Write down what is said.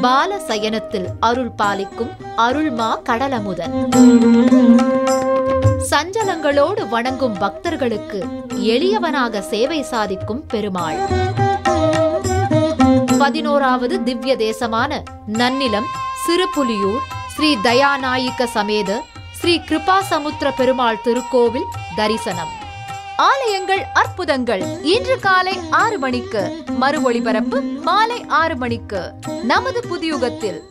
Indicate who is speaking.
Speaker 1: பால சயனத்தில் அருள் பாலிக்கும் அருள்மா கடலமுதன். சஞ்சலங்களோடு வணங்கும் பக்தர்களுக்கு எளியவனாக சேவை சாதிக்கும் பெருமாள். பதினோராவது திவ்ய தேசமான நன்னிலம் சிறுபுலியூர் ஸ்ரீ தயாநாயிக்க சமேத ஸ்ரீ கிருபாசமுத்திர பெருமாள் திருக்கோவில் தரிசனம். ஆலயங்கள் அற்புதங்கள். இன்று காலை ஆறு மணிக்கு மறு ஒளிபரப்பு மாலை ஆறு மணிக்கு. நமது புதியுகத்தில்.